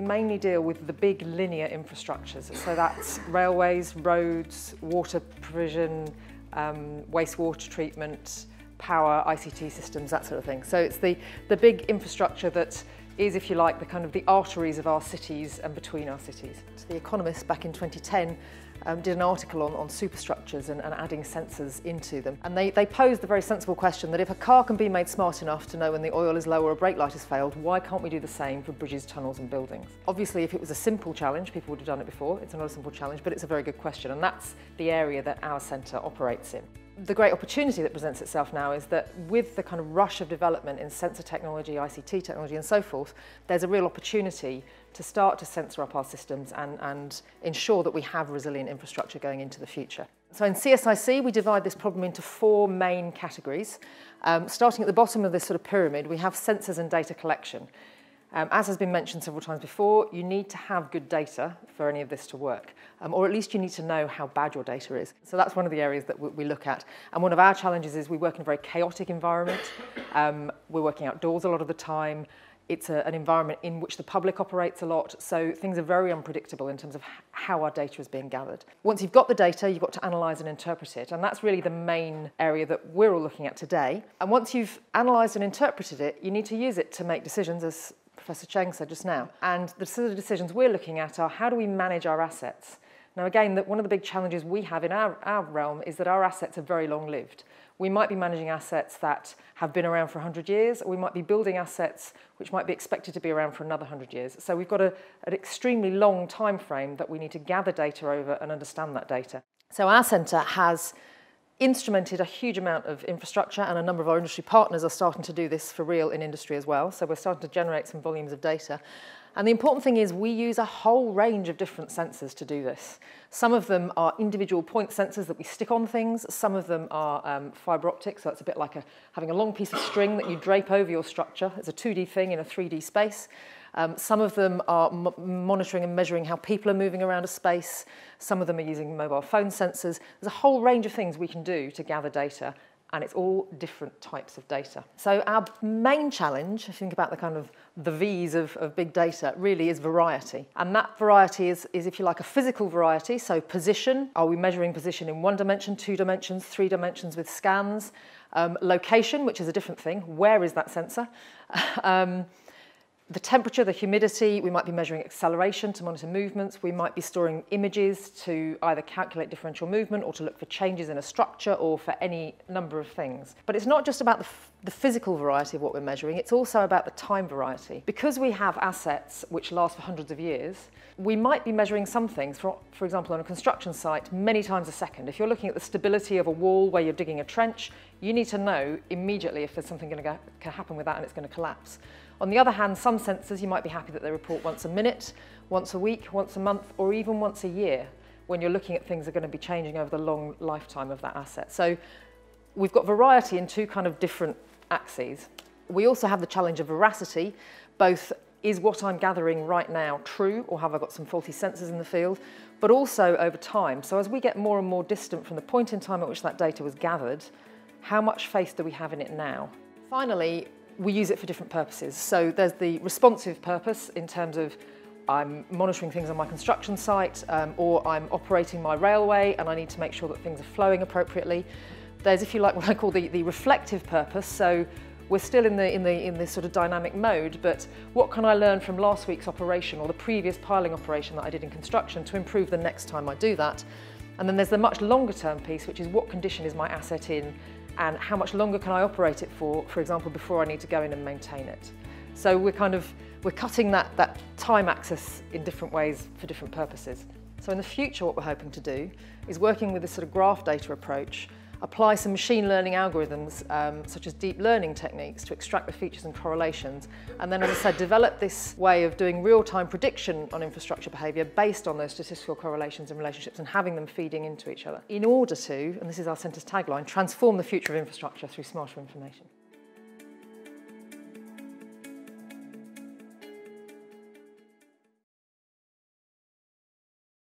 mainly deal with the big linear infrastructures. So that's railways, roads, water provision, um, wastewater treatment, power, ICT systems, that sort of thing. So it's the, the big infrastructure that is, if you like, the kind of the arteries of our cities and between our cities. So the Economist back in 2010 um, did an article on, on superstructures and, and adding sensors into them. And they, they posed the very sensible question that if a car can be made smart enough to know when the oil is low or a brake light has failed, why can't we do the same for bridges, tunnels and buildings? Obviously, if it was a simple challenge, people would have done it before. It's not a simple challenge, but it's a very good question. And that's the area that our centre operates in the great opportunity that presents itself now is that with the kind of rush of development in sensor technology, ICT technology and so forth, there's a real opportunity to start to sensor up our systems and, and ensure that we have resilient infrastructure going into the future. So in CSIC, we divide this problem into four main categories. Um, starting at the bottom of this sort of pyramid, we have sensors and data collection. Um, as has been mentioned several times before, you need to have good data for any of this to work, um, or at least you need to know how bad your data is. So that's one of the areas that we look at. And one of our challenges is we work in a very chaotic environment. Um, we're working outdoors a lot of the time. It's a, an environment in which the public operates a lot, so things are very unpredictable in terms of how our data is being gathered. Once you've got the data, you've got to analyse and interpret it, and that's really the main area that we're all looking at today. And once you've analysed and interpreted it, you need to use it to make decisions as Professor Cheng said just now. And the sort of decisions we're looking at are how do we manage our assets? Now again, one of the big challenges we have in our, our realm is that our assets are very long lived. We might be managing assets that have been around for 100 years, or we might be building assets which might be expected to be around for another 100 years. So we've got a, an extremely long time frame that we need to gather data over and understand that data. So our centre has instrumented a huge amount of infrastructure and a number of our industry partners are starting to do this for real in industry as well. So we're starting to generate some volumes of data. And the important thing is we use a whole range of different sensors to do this. Some of them are individual point sensors that we stick on things. Some of them are um, fiber optic, so it's a bit like a, having a long piece of string that you drape over your structure. It's a 2D thing in a 3D space. Um, some of them are monitoring and measuring how people are moving around a space. Some of them are using mobile phone sensors. There's a whole range of things we can do to gather data and it's all different types of data. So our main challenge, if you think about the kind of the V's of, of big data, really is variety. And that variety is, is, if you like, a physical variety. So position, are we measuring position in one dimension, two dimensions, three dimensions with scans? Um, location, which is a different thing. Where is that sensor? um, the temperature, the humidity, we might be measuring acceleration to monitor movements, we might be storing images to either calculate differential movement or to look for changes in a structure or for any number of things. But it's not just about the, the physical variety of what we're measuring, it's also about the time variety. Because we have assets which last for hundreds of years, we might be measuring some things, for, for example, on a construction site, many times a second. If you're looking at the stability of a wall where you're digging a trench, you need to know immediately if there's something going to happen with that and it's going to collapse. On the other hand, some sensors you might be happy that they report once a minute, once a week, once a month, or even once a year when you're looking at things that are going to be changing over the long lifetime of that asset. So we've got variety in two kind of different axes. We also have the challenge of veracity, both is what I'm gathering right now true or have I got some faulty sensors in the field, but also over time. So as we get more and more distant from the point in time at which that data was gathered, how much faith do we have in it now? Finally, we use it for different purposes. So there's the responsive purpose in terms of I'm monitoring things on my construction site um, or I'm operating my railway and I need to make sure that things are flowing appropriately. There's, if you like, what I call the, the reflective purpose. So we're still in, the, in, the, in this sort of dynamic mode, but what can I learn from last week's operation or the previous piling operation that I did in construction to improve the next time I do that? And then there's the much longer term piece, which is what condition is my asset in and how much longer can I operate it for, for example, before I need to go in and maintain it. So we're kind of, we're cutting that, that time axis in different ways for different purposes. So in the future, what we're hoping to do is working with this sort of graph data approach apply some machine learning algorithms, um, such as deep learning techniques, to extract the features and correlations. And then, as I said, develop this way of doing real-time prediction on infrastructure behaviour based on those statistical correlations and relationships and having them feeding into each other in order to, and this is our centre's tagline, transform the future of infrastructure through smarter information.